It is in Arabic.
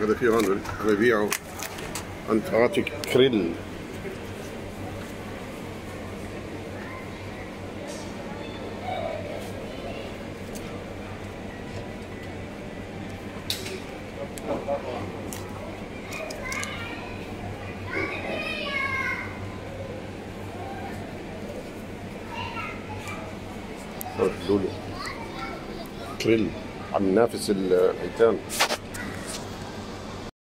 هذا في هون عم يبيعوا انتراتيك كريل. لولو كريل. عم ينافس الحيتان.